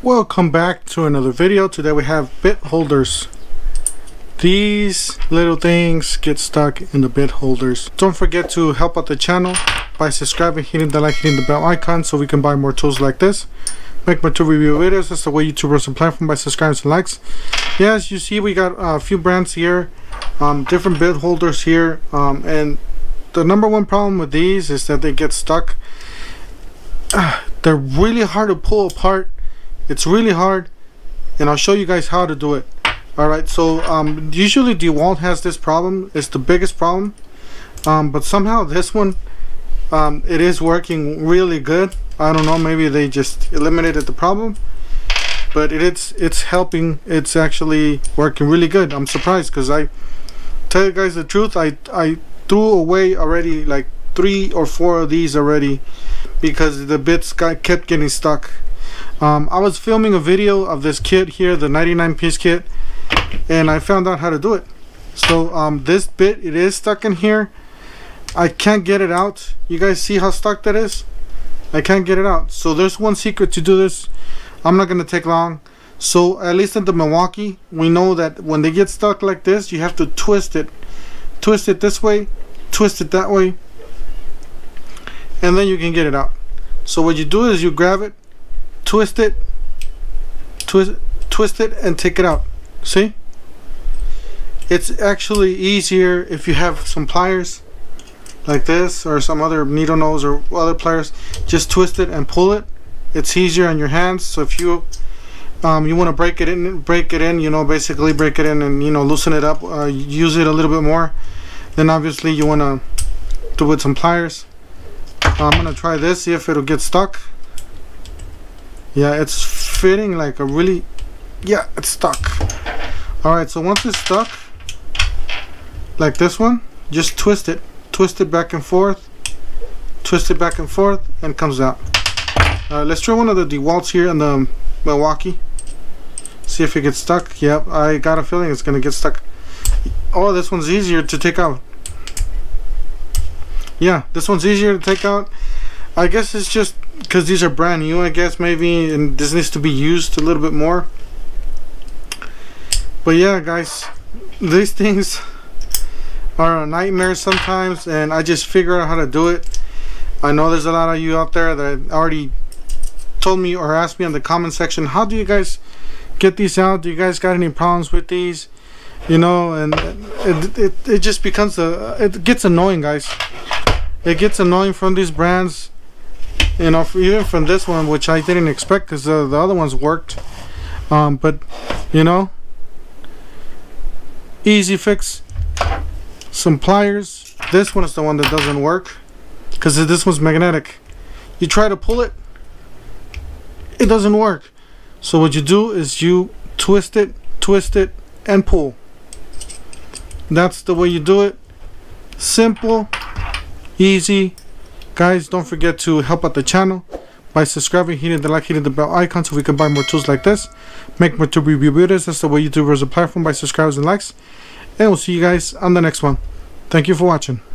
Welcome back to another video. Today we have bit holders. These little things get stuck in the bit holders. Don't forget to help out the channel by subscribing, hitting the like, hitting the bell icon so we can buy more tools like this. Make more tool review videos. That's the way YouTubers the platform by subscribing and likes. Yeah, as you see, we got a few brands here, um, different bit holders here, um, and the number one problem with these is that they get stuck. Uh, they're really hard to pull apart it's really hard and I'll show you guys how to do it. Alright so um, usually DeWalt has this problem. It's the biggest problem. Um, but somehow this one um, it is working really good. I don't know maybe they just eliminated the problem. But it's it's helping. It's actually working really good. I'm surprised because I tell you guys the truth I, I threw away already like three or four of these already because the bits got kept getting stuck um, I was filming a video of this kit here, the 99 piece kit, and I found out how to do it. So um, this bit, it is stuck in here. I can't get it out. You guys see how stuck that is? I can't get it out. So there's one secret to do this. I'm not going to take long. So at least in the Milwaukee, we know that when they get stuck like this, you have to twist it. Twist it this way, twist it that way, and then you can get it out. So what you do is you grab it, twist it twist twist it and take it out. See? It's actually easier if you have some pliers like this or some other needle nose or other pliers. Just twist it and pull it. It's easier on your hands. So if you um, you want to break it in break it in you know basically break it in and you know loosen it up uh, use it a little bit more then obviously you want to do it with some pliers. I'm gonna try this see if it'll get stuck yeah it's fitting like a really yeah it's stuck. Alright so once it's stuck like this one just twist it. Twist it back and forth. Twist it back and forth and comes out. Uh, let's try one of the DeWalt's here in the Milwaukee. See if it gets stuck. Yep I got a feeling it's gonna get stuck. Oh this one's easier to take out. Yeah this one's easier to take out I guess it's just because these are brand new I guess maybe and this needs to be used a little bit more. But yeah guys these things are a nightmare sometimes and I just figure out how to do it. I know there's a lot of you out there that already told me or asked me in the comment section how do you guys get these out? Do you guys got any problems with these? You know and it, it, it just becomes a it gets annoying guys. It gets annoying from these brands you know even from this one which I didn't expect because uh, the other ones worked. Um, but you know easy fix. Some pliers. This one is the one that doesn't work because this one's magnetic. You try to pull it it doesn't work. So what you do is you twist it twist it and pull. That's the way you do it. Simple easy Guys, don't forget to help out the channel by subscribing, hitting the like, hitting the bell icon so we can buy more tools like this. Make more to review videos. That's the way YouTube runs the platform by subscribers and likes. And we'll see you guys on the next one. Thank you for watching.